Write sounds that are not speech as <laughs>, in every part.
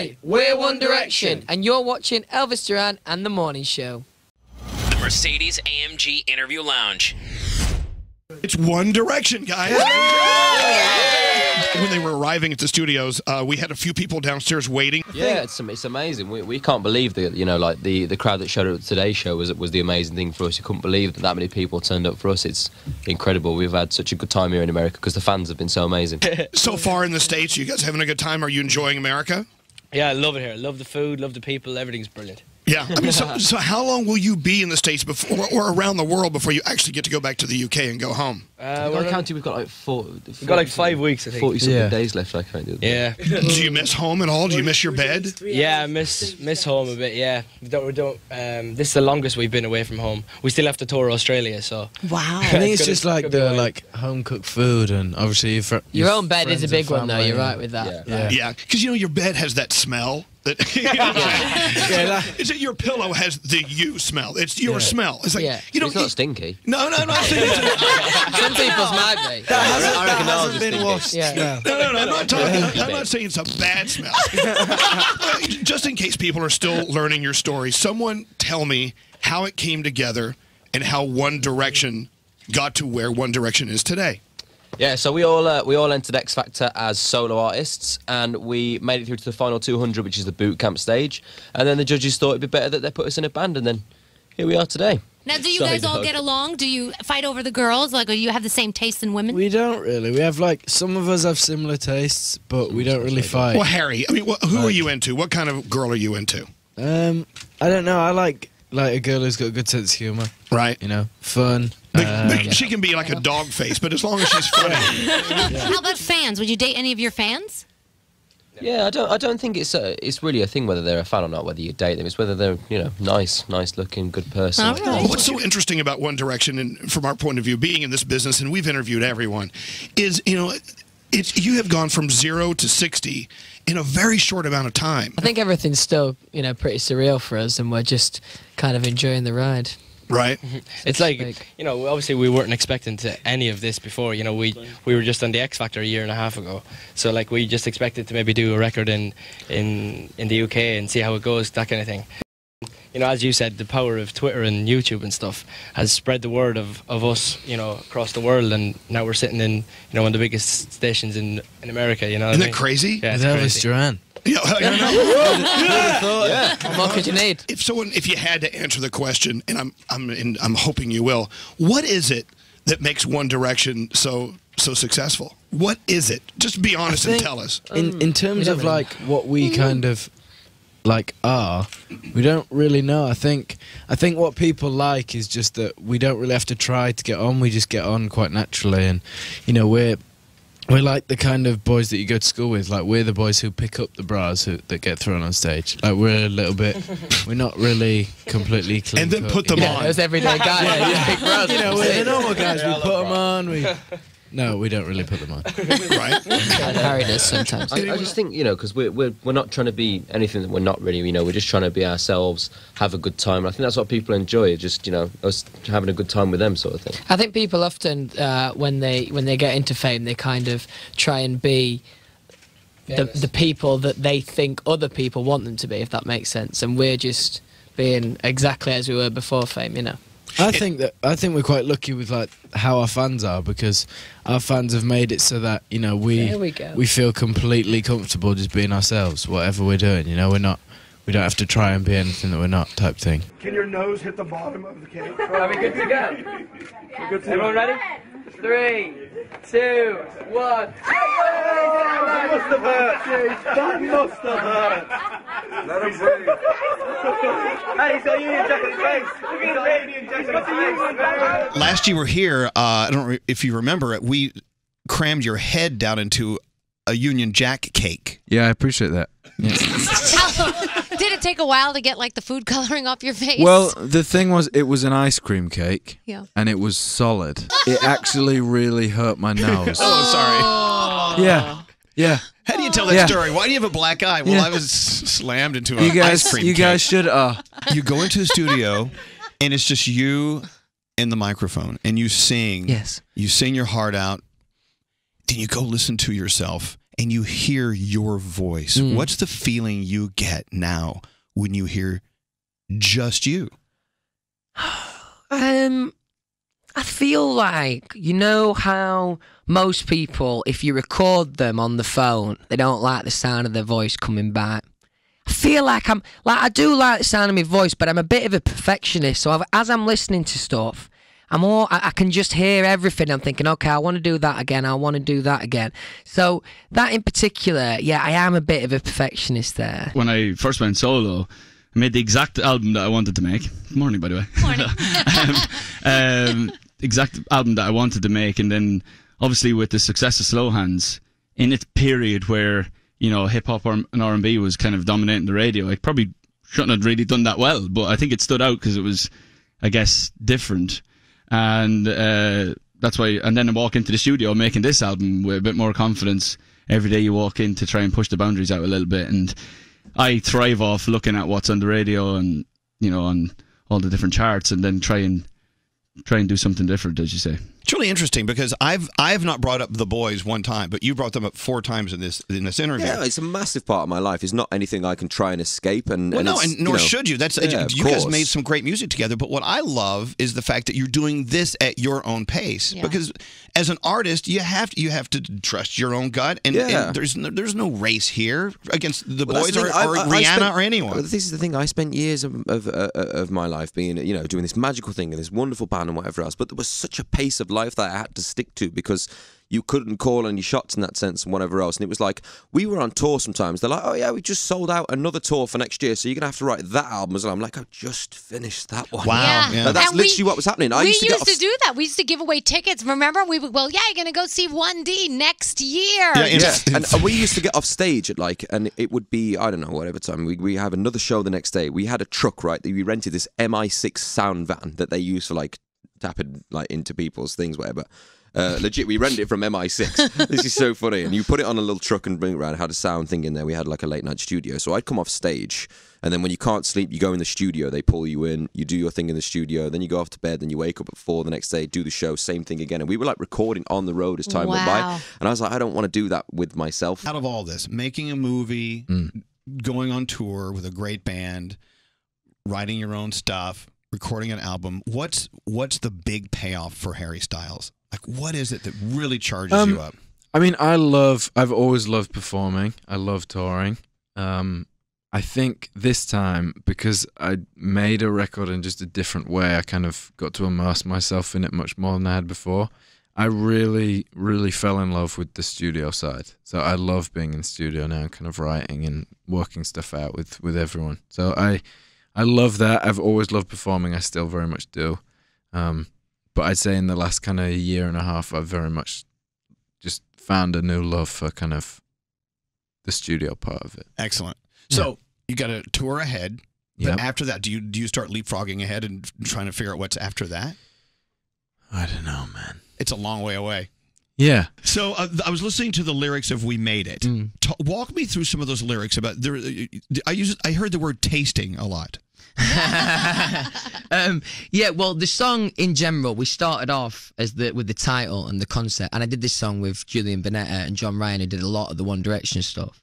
Hi, we're One Direction, and you're watching Elvis Duran and The Morning Show. The Mercedes AMG Interview Lounge. It's One Direction, guys. When they were arriving at the studios, uh, we had a few people downstairs waiting. Yeah, it's, it's amazing. We, we can't believe that you know like the, the crowd that showed up at today's show was was the amazing thing for us. You couldn't believe that that many people turned up for us. It's incredible. We've had such a good time here in America because the fans have been so amazing. <laughs> so far in the states, you guys having a good time? Are you enjoying America? Yeah, I love it here. Love the food, love the people. Everything's brilliant. Yeah. I mean, so, <laughs> so how long will you be in the states before, or around the world before you actually get to go back to the UK and go home? Uh, we're county. We've got like four. We've got like five weeks. I think. Forty something Yeah. days left. I can't do. Yeah. <laughs> Do you miss home at all? Do you miss your bed? Yeah, I miss miss home a bit. Yeah, we don't. We don't um, this is the longest we've been away from home. We still have to tour Australia, so. Wow. <laughs> I think it's Gonna- just like the away. like home cooked food and obviously your, fr- Your own bed is a big one, though. You're right with that. Yeah. Yeah, because you know your bed has that smell. <laughs> That it's that your pillow has the you smell. It's your Yeah. smell. It's like Yeah. you it's don't. not stinky. No, no, no. I'm saying it's <laughs> Some people's might be. I reckon ours is been stinky. washed. Yeah. No, no, no. I'm not talking. I'm not saying it's a bad smell. <laughs> Just in case people are still learning your story, someone tell me how it came together and how One Direction got to where One Direction is today. Yeah, so we all uh, we all entered X Factor as solo artists, and we made it through to the final 200, which is the boot camp stage. And then the judges thought it'd be better that they put us in a band, and then here we are today. Now, do you Sorry, guys all dog. get along? Do you fight over the girls? Like, do you have the same taste in women? We don't really. We have like some of us have similar tastes, but we don't really fight. Well, Harry, I mean, wh- who are you into? What kind of girl are you into? Um, I don't know. I like like a girl who's got a good sense of humor. Right. You know, fun. But- um, but she can be like a dog face, but as long as she's funny. <laughs> How about fans? Would you date any of your fans? Yeah, I don't I don't think it's a, it's really a thing whether they're a fan or not, whether you date them. It's whether they're you know nice, nice looking, good person. All right. What's so interesting about One Direction, and from our point of view, being in this business, and we've interviewed everyone, is you know, it's you have gone from zero to sixty in a very short amount of time. I think everything's still, you know, pretty surreal for us, and we're just kind of enjoying the ride. Right. Mm-hmm. It's like you know, obviously we weren't expecting to any of this before. You know, we we were just on the X Factor a year and a half ago, so like we just expected to maybe do a record in in in the UK and see how it goes, that kind of thing. You know, as you said, the power of Twitter and YouTube and stuff has spread the word of, of us, you know, across the world, and now we're sitting in, you know, one of the biggest stations in in America. You know, what Isn't I that crazy? Yeah, it's with Elvis crazy. Duran. Yeah, <laughs> I don't. Yeah. What more could you need? If someone, if you had to answer the question, and I'm, I'm, and I'm hoping you will, what is it that makes One Direction so, so successful? What is it? Just be honest and tell us. In in terms don't of like what we kind of like are, we don't really know. I think I think what people like is just that we don't really have to try to get on. We just get on quite naturally, and you know we're. We're like the kind of boys that you go to school with. Like we're the boys who pick up the bras who, that get thrown on stage. Like we're a little bit. <laughs> We're not really completely clean. And then cut, put them you Yeah, on. those everyday guys. Yeah, yeah. You know, we're the normal guys. We put them on. We. <laughs> No, we don't really put them on. <laughs> right? <laughs> Harry does sometimes. I, I just think you know because we're, we're we're not trying to be anything that we're not really. You know, we're just trying to be ourselves, have a good time. I think that's what people enjoy. Just you know, us having a good time with them, sort of thing. I think people often, uh, when they when they get into fame, they kind of try and be the, the people that they think other people want them to be, if that makes sense. And we're just being exactly as we were before fame, you know. I think that I think we're quite lucky with like how our fans are because our fans have made it so that you know we There we feel completely comfortable just being ourselves, whatever we're doing. You know, we're not we don't have to try and be anything that we're not type thing. Can your nose hit the bottom of the cake? <laughs> Are we good to go? Everyone ready? Three, two, one. Hey, so you inject his face. Last you were here, uh, I don't re- if you remember it. We crammed your head down into a Union Jack cake. Yeah, I appreciate that. <laughs> Did it take a while to get like the food <laughs> coloring off your face? Well, the thing was, it was an ice cream cake. Yeah. And it was solid. It actually really hurt my nose. <laughs> Oh, sorry. Yeah. Yeah. How do you tell that Yeah. story? Why do you have a black eye? Well, Yeah. I was slammed into a You guys, ice cream you cake. guys should. Uh, <laughs> you go into the studio, and it's just you and the microphone, and you sing. Yes. You sing your heart out. Then you go listen to yourself, and you hear your voice, Mm. what's the feeling you get now when you hear just you? <sighs> Um, I feel like you know how most people, if you record them on the phone, they don't like the sound of their voice coming back. I feel like I'm like I do like the sound of my voice, but I'm a bit of a perfectionist. So I've, as I'm listening to stuff, I'm all I, I can just hear everything. I'm thinking, okay, I want to do that again. I want to do that again. So that in particular, yeah, I am a bit of a perfectionist there. when I first went solo, I made the exact album that I wanted to make. Good morning, by the way. Morning. <laughs> um, um, exact album that I wanted to make, and then obviously with the success of Slow Hands, in its period where you know hip hop and R and B was kind of dominating the radio, I probably shouldn't have really done that well, but I think it stood out because it was, I guess, different, and uh, that's why. And then I walk into the studio making this album with a bit more confidence. Every day you walk in to try and push the boundaries out a little bit, and I thrive off looking at what's on the radio and you know on all the different charts, and then try and try and do something different, as you say. It's really interesting because I've I've not brought up the boys one time, but you brought them up four times in this in this interview. Yeah, it's a massive part of my life. It's not anything I can try and escape. And, Well, and no, it's, and you nor know, should you. That's yeah, of you guys made some great music together. But what I love is the fact that you're doing this at your own pace. Yeah. Because as an artist, you have to you have to trust your own gut, and, Yeah. and there's no, there's no race here against the Well, boys the or, thing. I- or I- I Rihanna spent- or anyone. This is the thing. I spent years of of, uh, of my life being, you know, doing this magical thing and this wonderful band and whatever else. But there was such a pace of life that I had to stick to because you couldn't call any shots in that sense and whatever else. And it was like we were on tour sometimes. They're like, "Oh yeah, we just sold out another tour for next year, so you're gonna have to write that album as well." I'm like, "I just finished that one." Wow. Yeah. Yeah. Like, that's And we- literally what was happening. I we used to, get off- do that. We used to give away tickets. Remember, we would. Well, yeah, you're gonna go see One D next year. Yeah, and uh, we used to get off stage at like, and it would be I don't know whatever time we we have another show the next day. We had a truck right. that We rented this MI6 sound van that they use for like tapping like into people's things, whatever. Uh, legit, we rented it from MI6. <laughs> this is so funny. And you put it on a little truck and bring it around. It had a sound thing in there. We had like a late night studio. So I'd come off stage, and then when you can't sleep, you go in the studio. They pull you in. You do your thing in the studio. Then you go off to bed. Then you wake up at four the next day, do the show, same thing again. And we were like recording on the road as time went by. And I was like, I don't want to do that with myself. Out of all this, making a movie, going on tour with a great band, writing your own stuff, recording an album, what's what's the big payoff for Harry Styles? Like, what is it that really charges Um, you up? I mean, I love. I've always loved performing. I love touring. Um, I think this time because I made a record in just a different way, I kind of got to immerse myself in it much more than I had before. I really, really fell in love with the studio side. So I love being in studio now, kind of writing and working stuff out with with everyone. So I, I love that. I've always loved performing. I still very much do. Um, but I'd say in the last kind of year and a half, I've very much just found a new love for kind of the studio part of it. Excellent. So you got a tour ahead. But Yep. after that, do you do you start leapfrogging ahead and trying to figure out what's after that? I don't know, man. It's a long way away. Yeah. So uh, I was listening to the lyrics of "We Made It." Ta- walk me through some of those lyrics about there. I use I heard the word tasting a lot. <laughs> um, yeah, well, the song in general, we started off as the with the title and the concept, and I did this song with Julian Bunetta and John Ryan, who did a lot of the One Direction stuff.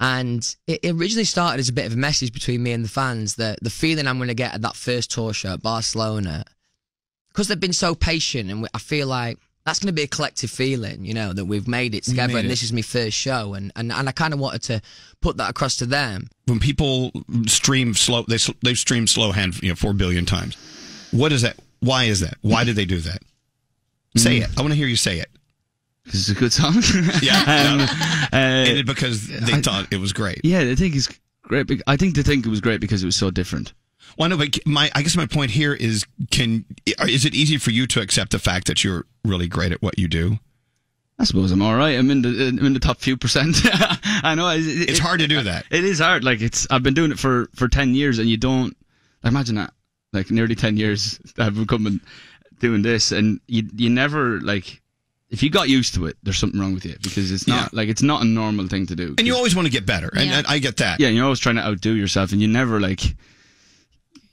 And it originally started as a bit of a message between me and the fans that the feeling I'm going to get at that first tour show at Barcelona, because they've been so patient, and I feel like that's going to be a collective feeling, you know, that we've made it together, made and it. this is my first show, and, and, and I kind of wanted to put that across to them. When people stream slow, they they've streamed slow hand you know four billion times. What is that? Why is that? Why did they do that? Say it. I want to hear you say it. This is a good song. <laughs> Yeah, Um, no. uh, And because they thought it was great. Yeah, I think it's great. bec- I think they think it was great because it was so different. Well, no, but my I guess my point here is can is it easy for you to accept the fact that you're really great at what you do? I suppose I'm all right. I'm in the I'm in the top few percent. <laughs> I know it, It's hard to do that. It is hard. Like it's I've been doing it for for ten years, and you don't imagine that. Like nearly ten years I've been coming doing this, and you you never like. If you got used to it, there's something wrong with you because it's not like it's not a normal thing to do. And you always want to get better, and, and I get that. Yeah, you're always trying to outdo yourself, and you never like.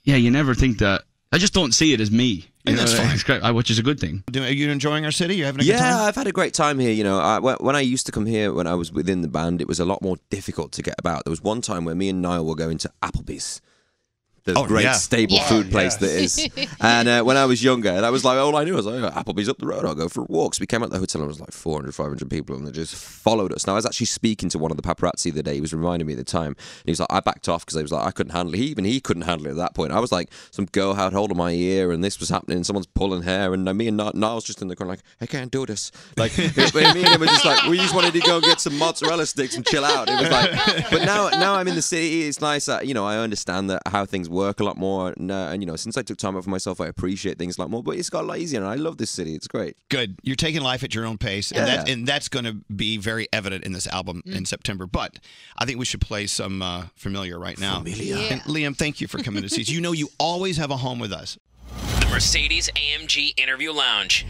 Yeah, you never think that. I just don't see it as me. And that's fine. It's great, which is a good thing. Are you enjoying our city? You having a yeah, good time? I've had a great time here. You know, I, when I used to come here, when I was within the band, it was a lot more difficult to get about. There was one time where me and Niall were going to Applebee's. The Oh, great yeah. stable Yeah. food place Yes. that is. <laughs> And uh, when I was younger, that was like all I knew. I was like, oh, Applebee's up the road. I'll go for walks. We came out the hotel and it was like 400, 500 people and they just followed us. Now, I was actually speaking to one of the paparazzi the day. He was reminding me of the time. And he was like, I backed off because I was like, I couldn't handle it. He, even he couldn't handle it at that point. I was like, some girl had hold of my ear and this was happening. Someone's pulling hair. And uh, me and Niall's just in the corner like, I can't do this. Like, <laughs> me and him were just like, we just wanted to go get some mozzarella sticks and chill out. It was like, but now, now I'm in the city. It's nice. Uh, you know, I understand that how things work a lot more. And, uh, and you know, since I took time out for myself, I appreciate things a lot more. But it's got a lot easier, and I love this city. It's great. Good. You're taking life at your own pace, and, Yeah. that, and that's going to be very evident in this album in September. But I think we should play some uh, familiar right now. Familiar. And Liam, thank you for coming to see us. You know, you always have a home with us. The Mercedes AMG Interview Lounge.